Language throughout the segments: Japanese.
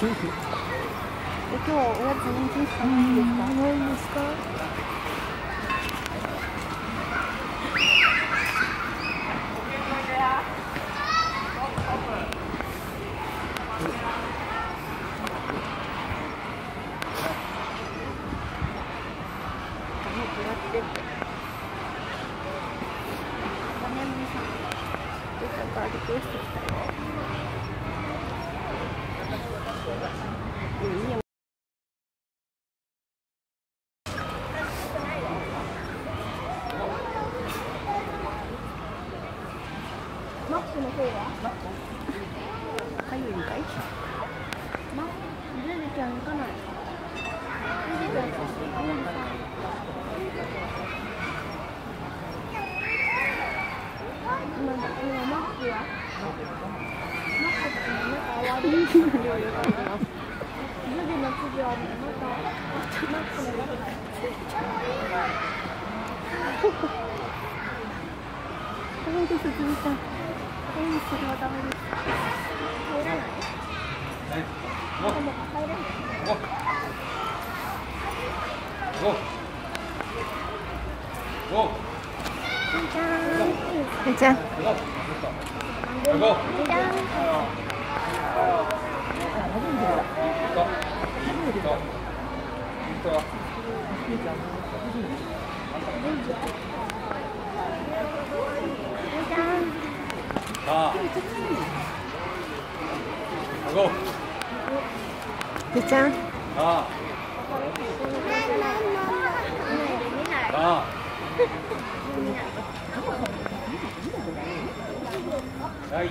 今日はおやつ人参しかないんですかないんですかマックの方はかゆいんかいマックジュリちゃん行かないジュリちゃんごめんなさい今今マックはマックってなんか終わりジュリの次はまたマックの中ダメです、つみちゃん。ダメです、それはダメです。入らないでも入れないみちゃん。じゃんじゃんみちゃん。う。ちで行ったう。ん何杯ある牙がい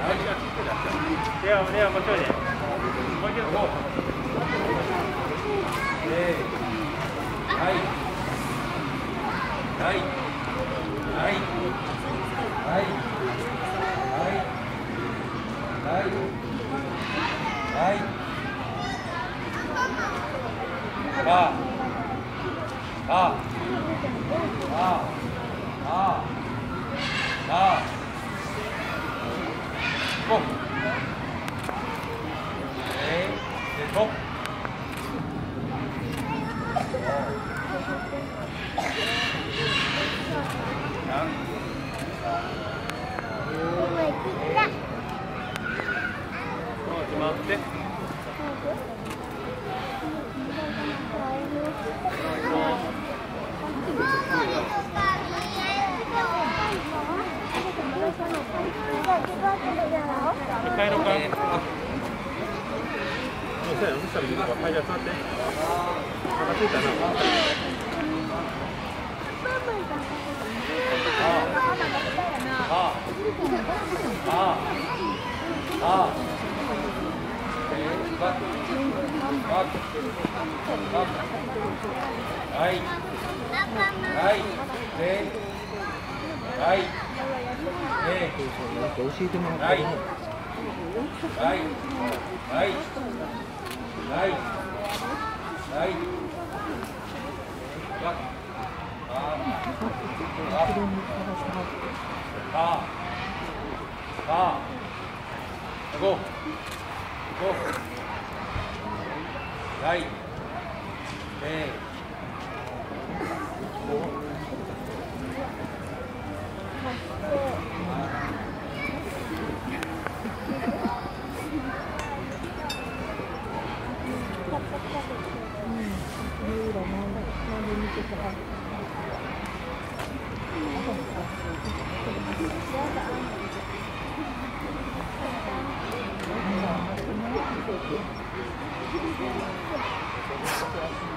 はいち上げて。もう一度。今行った決まって。帰ろうか。もうそうやろ。そしたら見るわはい、じゃあ座って。お腹つい。たな。なんか教えてもらったらお Thank you.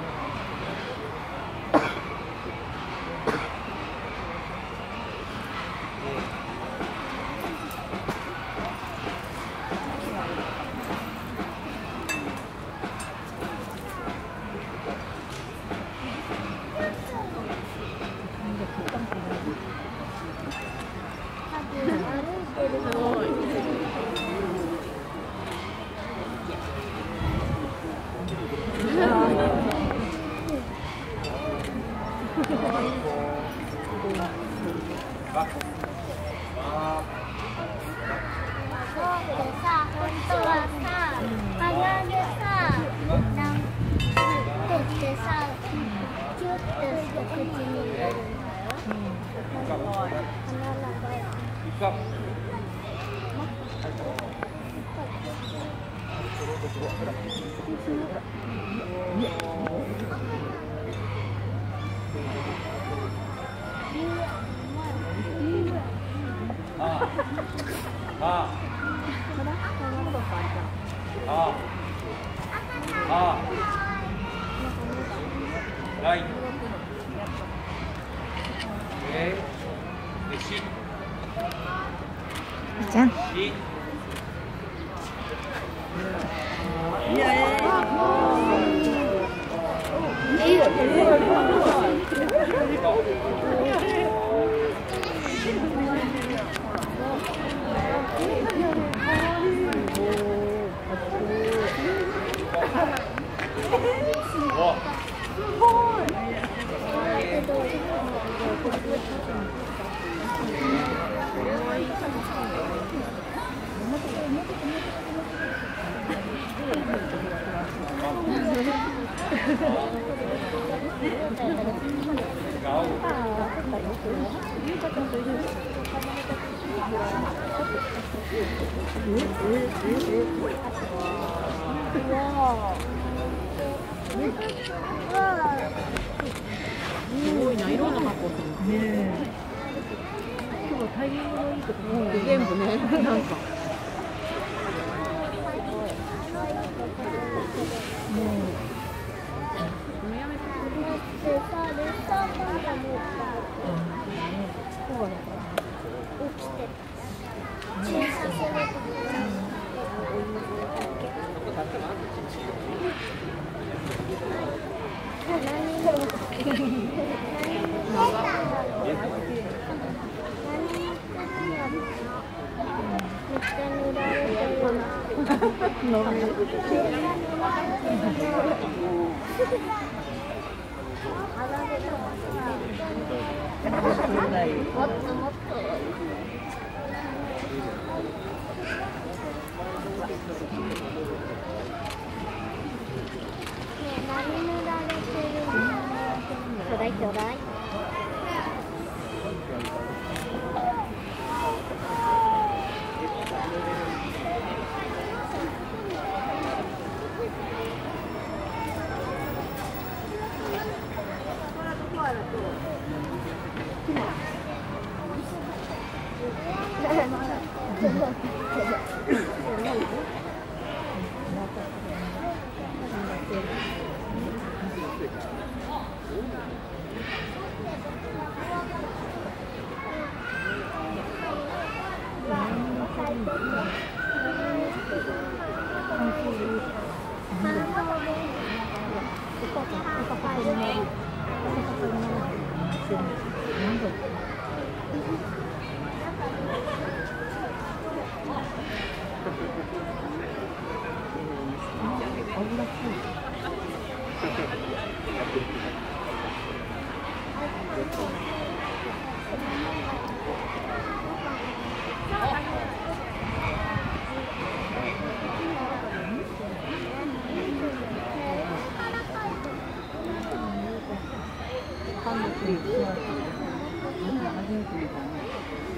Thank you. すごいな、いろんな箱と全部ね、なんか。もっともっと。だいちょうだい。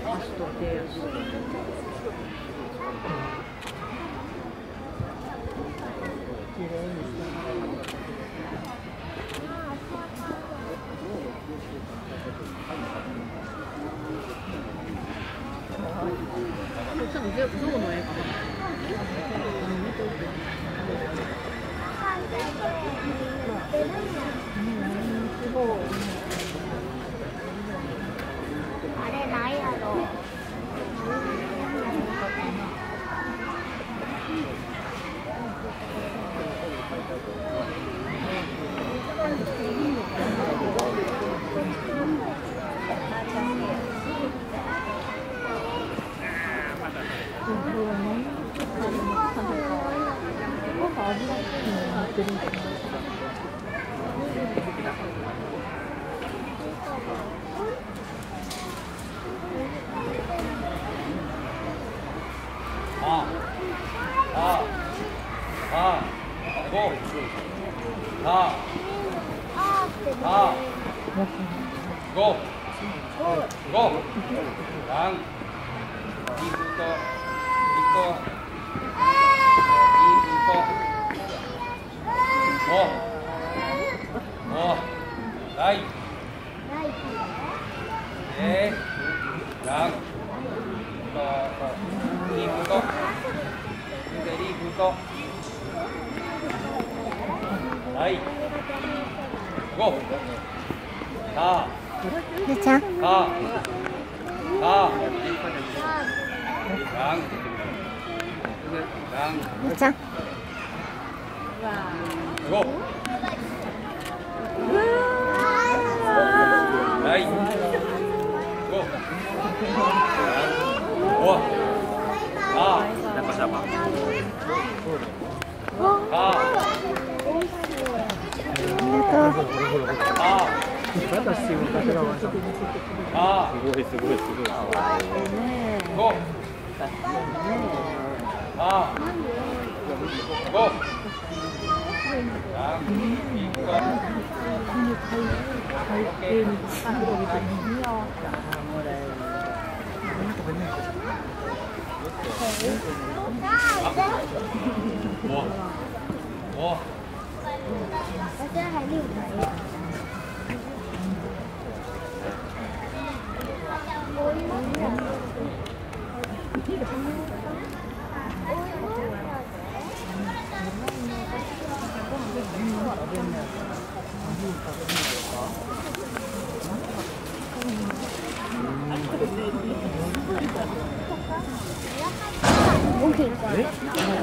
初と提案して。多分。ついてるんじゃないあああ五あああ五三リフトリフトリフト五五ライライえランとリフトでリフトはい五さあトちゃんさあさあランランちゃん。五はい五五あなんかシャバ。ああ私もかけらわさん。あすごいすごいすごい。五あ五三一個五五我现在还六枚。 はい。